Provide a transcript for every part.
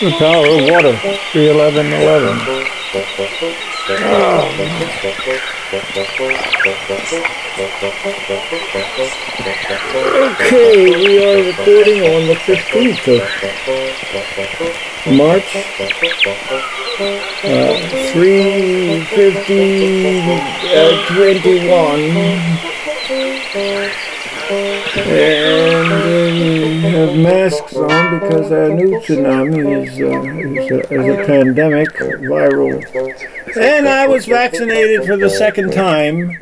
the power of water, 31111. Okay, we are recording on the 15th of March, uh, 350, uh, 21. And we have masks on because our new tsunami is, uh, is, a, is a pandemic, viral. And I was vaccinated for the second time.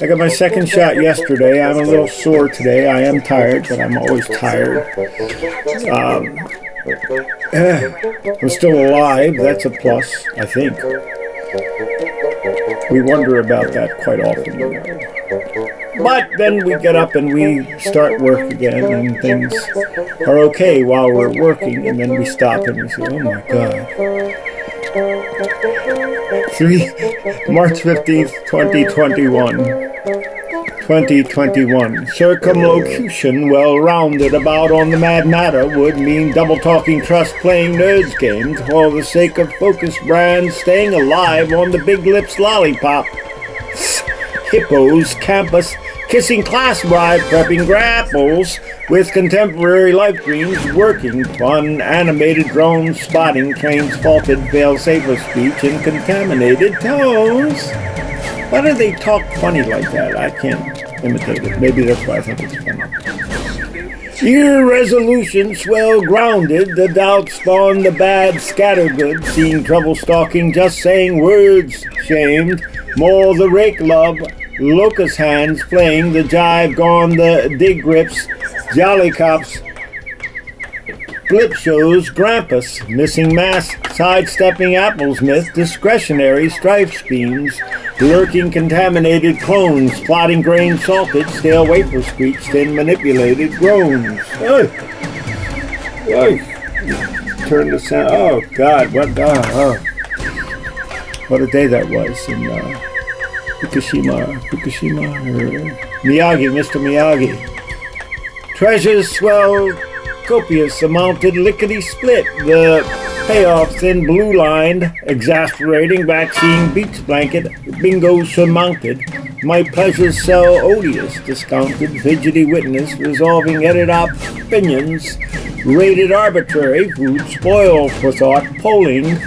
I got my second shot yesterday. I'm a little sore today. I am tired, but I'm always tired. Um, I'm still alive. That's a plus, I think. We wonder about that quite often. But then we get up and we start work again, and things are okay while we're working, and then we stop and we say, oh my God. 3 March 15th, 2021. 2021. Circumlocution well rounded about on the mad matter would mean double talking trust playing nerds games for the sake of focus brands staying alive on the big lips lollipop. Hippos, campus, kissing class bride prepping grapples with contemporary life dreams working fun animated drones spotting trains faulted fail safer speech in contaminated tones why do they talk funny like that? I can't imitate it. Maybe that's why i think it's funny. Irresolution swell grounded. The doubt spawned the bad scattergood. Seeing trouble stalking just saying words shamed. More the rake love Locust Hands playing. The jive gone the dig grips, Jolly Cops, Flip shows, Grampus, missing mask, sidestepping apples myth, discretionary strife schemes, lurking contaminated clones, plotting grain salted, stale wafer screech, thin manipulated groans. Oh. Turn the sound. Oh God, what? Oh, oh. What a day that was. in uh, Fukushima, Fukushima, Miyagi, Mr. Miyagi. Treasures swell, copious, amounted lickety split. The payoffs in blue lined, exasperating, vaccine beach blanket, bingo surmounted. My pleasures sell odious, discounted, fidgety witness, resolving edit opinions, rated arbitrary, food spoil for thought, polling,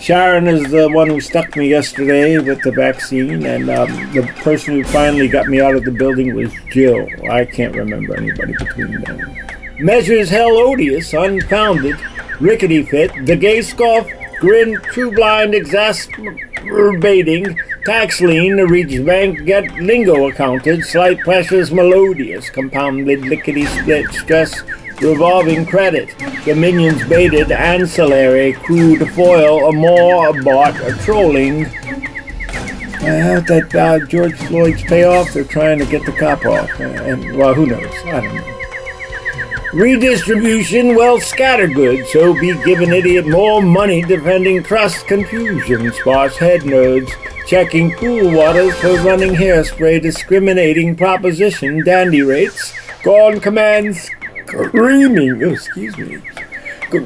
Sharon is the one who stuck me yesterday with the vaccine, and um, the person who finally got me out of the building was Jill. I can't remember anybody between them. Measures hell odious, unfounded, rickety fit, the gay scoff, grin, true blind, exasperating, tax lean, the reach bank, get lingo accounted, slight pressures melodious, compounded, lickety split, stress, revolving credit, Dominions baited, ancillary, crude foil, a more bought, a trolling. Hope that uh, George Floyd's payoff, they're trying to get the cop off. Uh, and, well, who knows? I don't know. Redistribution, well, scattergood, so be giving idiot more money defending trust confusion, sparse head nerds, checking pool waters for running hairspray, discriminating proposition, dandy rates, gone commands, screaming, oh, excuse me,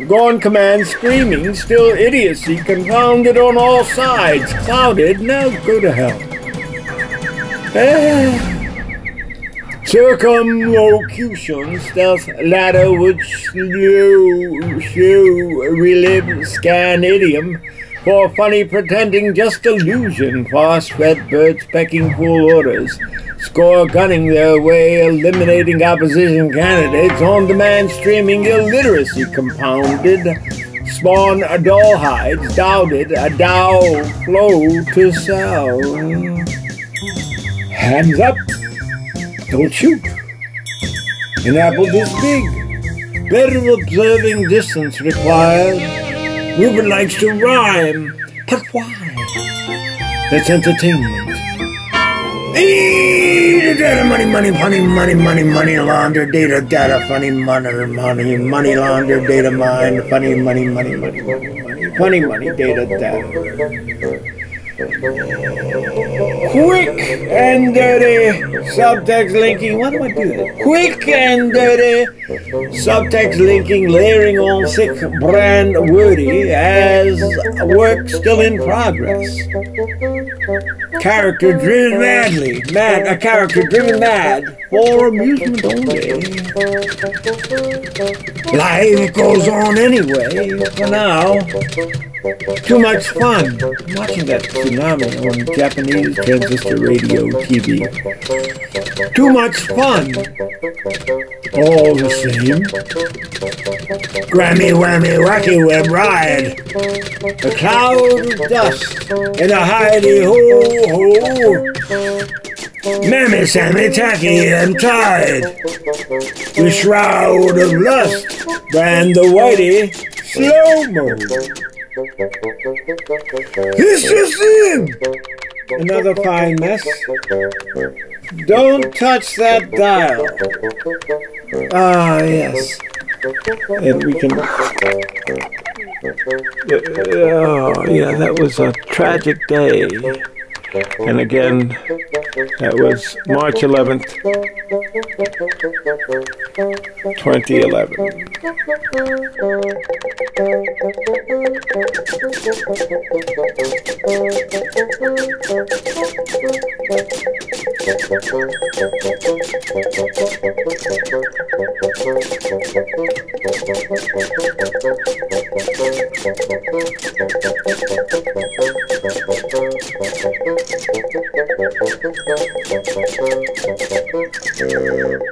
gone command screaming, still idiocy, confounded on all sides, clouded, now go to hell. Ah. Circumlocution, stealth ladder which slow, show, relive, scan idiom, for funny pretending just illusion, fast red birds pecking full orders, score gunning their way, eliminating opposition candidates, on demand streaming illiteracy compounded, spawn a doll hides, doubted, a dow flow to sell. Hands up, don't shoot. An apple this big, Better observing distance required. Reuben likes to rhyme, but why? It's entertainment. Eee, data, money, money, money, money, money, money, launder, data, data, funny, money, money, money, launder, data, mine, funny, money, money, money, money, money, funny, money, data, data. Quick and dirty subtext linking. What do I do there? Quick and dirty subtext linking, layering on thick brand wordy as work still in progress. Character driven madly, mad, a character driven mad for amusement only. Life goes on anyway, for now. Too much fun watching that tsunami on Japanese transistor radio TV. Too much fun. All the same. Grammy whammy wacky web ride. A cloud of dust in a hidey ho ho. Mammy Sammy tacky and tied. The shroud of lust and the whitey slow mo. It's is him! Another fine mess. Don't touch that dial. Ah, yes. And we can. Oh, yeah, that was a tragic day. And again, that was March 11th, 2011. Thank you.